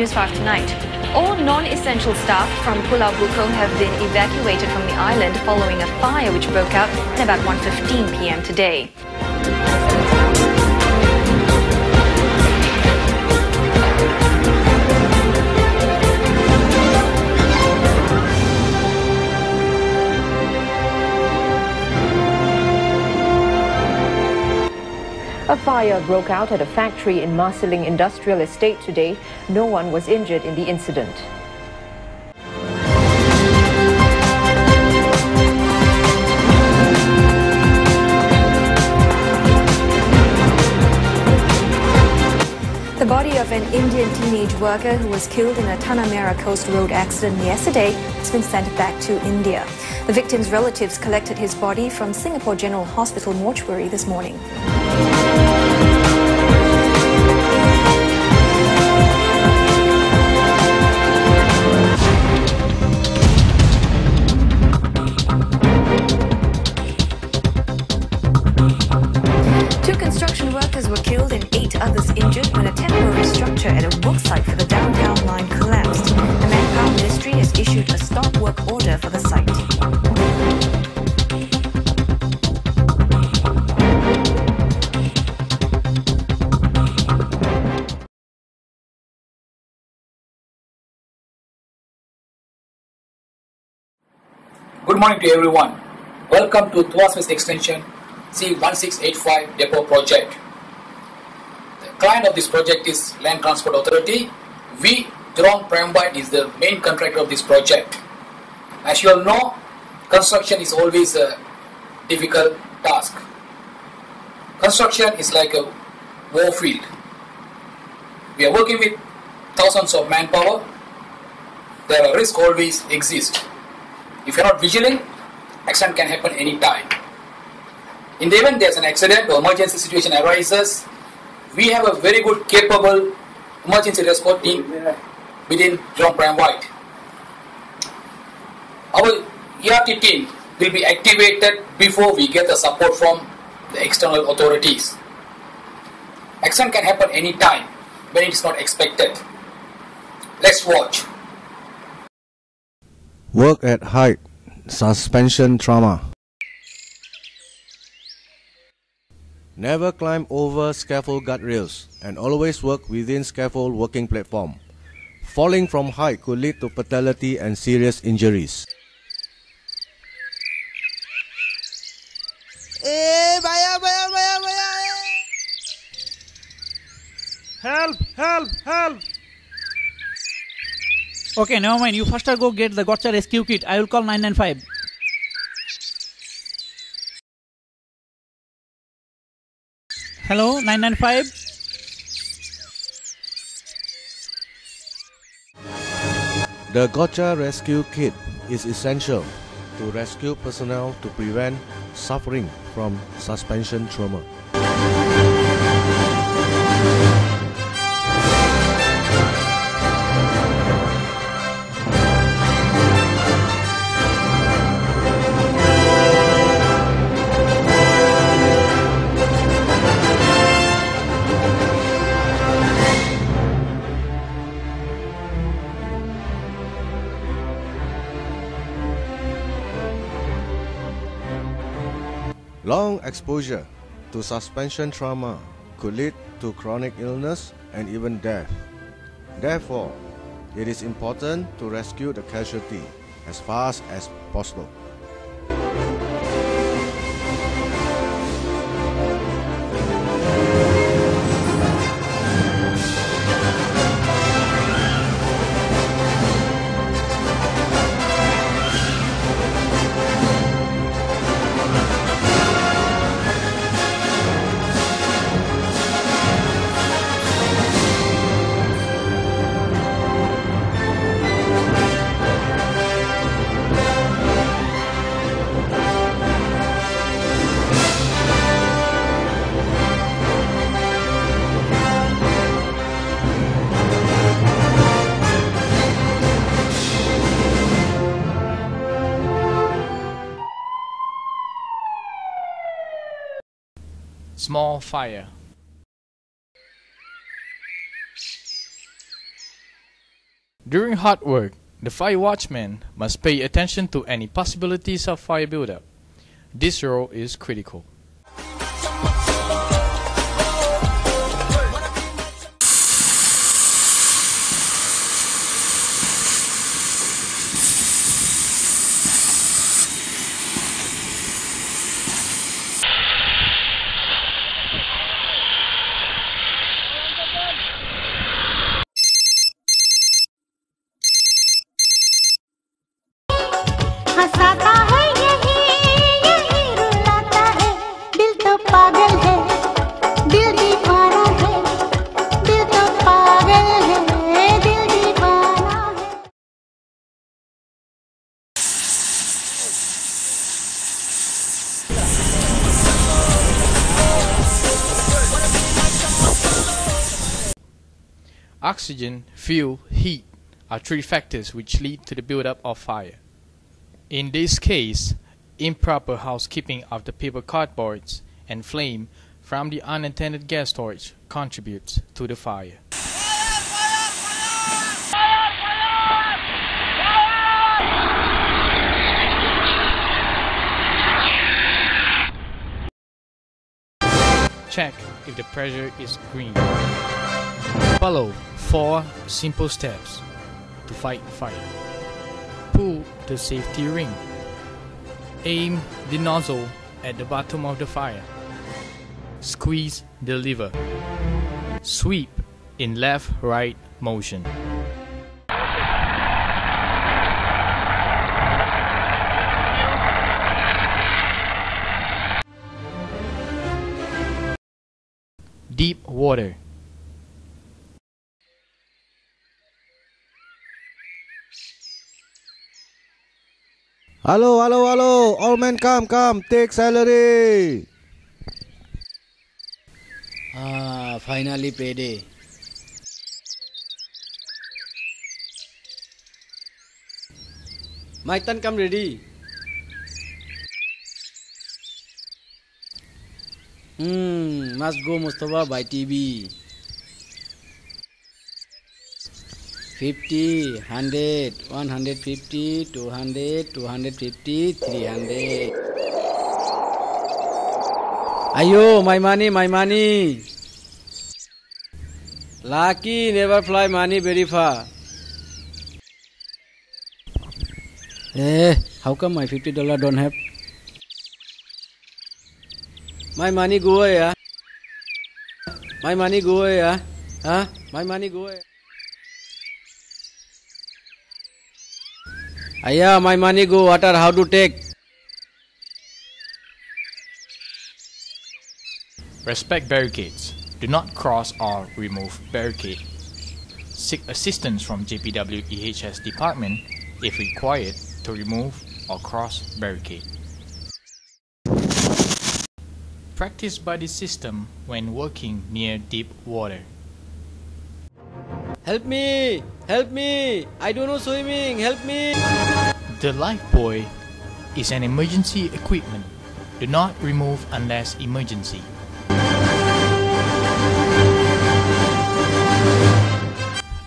News 5 tonight. All non-essential staff from Pulau Bukom have been evacuated from the island following a fire which broke out at about 1.15 p.m. today. Fire broke out at a factory in Marsiling Industrial Estate today. No one was injured in the incident. The body of an Indian teenage worker who was killed in a Tanah Merah Coast Road accident yesterday has been sent back to India. The victim's relatives collected his body from Singapore General Hospital mortuary this morning. Were killed and eight others injured when a temporary structure at a work site for the downtown line collapsed. The Manpower Ministry has issued a stop work order for the site. Good morning to everyone. Welcome to Tuas West Extension C1685 Depot Project. Client of this project is Land Transport Authority. We, Jurong Primewide, is the main contractor of this project. As you all know, construction is always a difficult task. Construction is like a war field. We are working with thousands of manpower. There are risks always exist. If you're not vigilant, accident can happen anytime. In the event there's an accident or emergency situation arises, we have a very good capable emergency response team within Jurong Primewide. Our ERT team will be activated before we get the support from the external authorities. Accident can happen anytime when it's not expected. Let's watch. Work at height, suspension trauma. Never climb over scaffold guardrails and always work within scaffold working platform. Falling from height could lead to fatality and serious injuries. Eh. Help! Help! Help! Okay, never mind. You first go get the gotcha rescue kit. I will call 995. Hello, 995? The Gotcha Rescue Kit is essential to rescue personnel to prevent suffering from suspension trauma. Exposure to suspension trauma could lead to chronic illness and even death. Therefore, it is important to rescue the casualty as fast as possible. Fire. During hot work, the fire watchman must pay attention to any possibilities of fire buildup. This role is critical. Oxygen, fuel, heat are three factors which lead to the buildup of fire. In this case, improper housekeeping of the paper cardboards and flame from the unattended gas storage contributes to the fire. Check if the pressure is green. Follow four simple steps to fight fire. Pull the safety ring. Aim the nozzle at the bottom of the fire. Squeeze the lever. Sweep in left right motion. Deep water. Hello, hello, hello. All men come, come. Take salary. Ah, finally payday. My turn come ready. Hmm, must go Mustafa by TV. 50, 100, 150, 200, 250, 300. Ayo, my money, my money. Lucky never fly money very far. Eh, how come my fifty dollar don't have? My money go away, ah. My money go away, ah. Huh? My money go away. Aya, my money go water. How to take? Respect barricades. Do not cross or remove barricade. Seek assistance from JPW EHS department if required to remove or cross barricade. Practice buddy system when working near deep water. Help me! Help me! I don't know swimming. Help me! The lifebuoy is an emergency equipment. Do not remove unless emergency.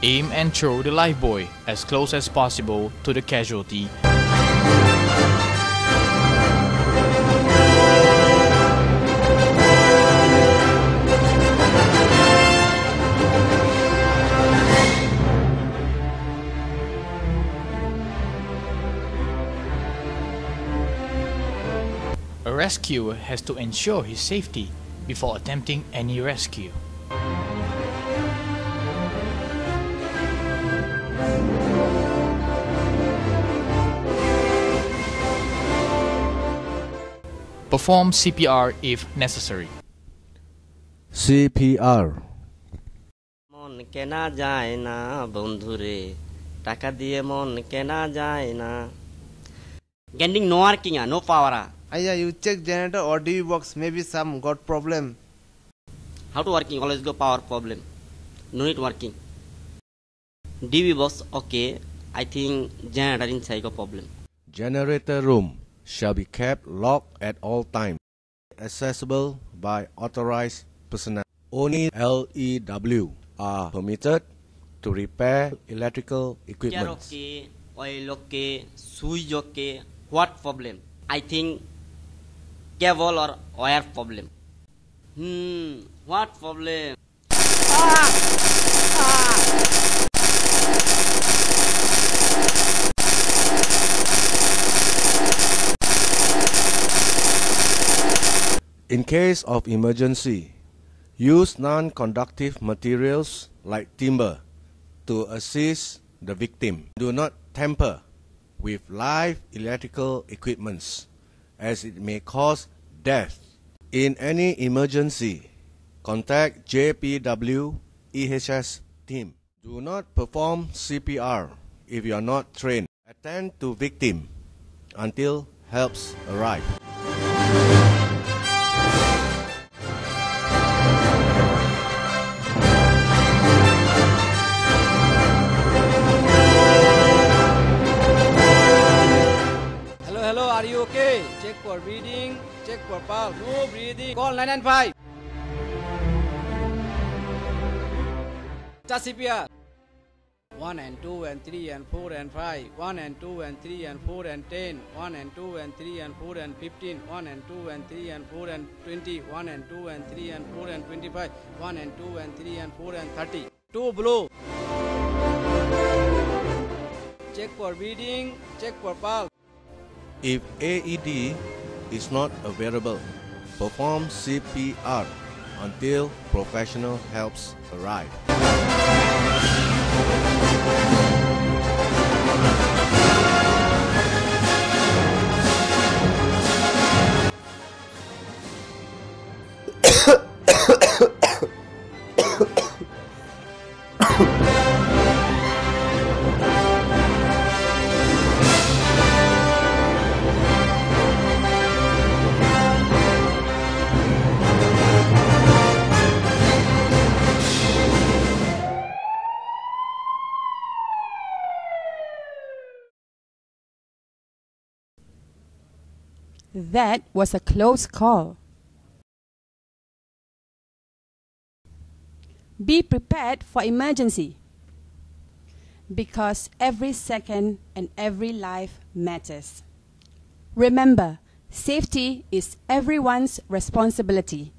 Aim and throw the lifebuoy as close as possible to the casualty. rescuer has to ensure his safety before attempting any rescue. Perform CPR if necessary. CPR. মন কেনা যায় না বন্ধুরে টাকা দিয়ে মন কেনা যায় না গেন্ডিং no working no power Aya, you check generator or DV box, maybe some got problem. how to working always go power problem no need working dv box okay i think generator inside go problem Generator room shall be kept locked at all times, accessible by authorized personnel. Only LEW are permitted to repair electrical equipment. okay, oil okay, switch okay. What problem? I think cable or wire problem. Hmm, what problem? Ah! Ah! In case of emergency, use non-conductive materials like timber to assist the victim. Do not tamper with live electrical equipments as it may cause death. In any emergency, contact JPW EHS team. Do not perform CPR if you are not trained. Attend to victim until helps arrive. For breathing, check for pulse. No breathing. Call 995. Start CPR. 1 and 2 and 3 and 4 and 5. 1 and 2 and 3 and 4 and 10. 1 and 2 and 3 and 4 and 15. 1 and 2 and 3 and 4 and 20. 1 and 2 and 3 and 4 and 25. 1 and 2 and 3 and 4 and 30. 2 below. Check for breathing, check for pulse. If AED is not available, perform CPR until professional helps arrive. That was a close call. Be prepared for emergency because every second and every life matters. Remember, safety is everyone's responsibility.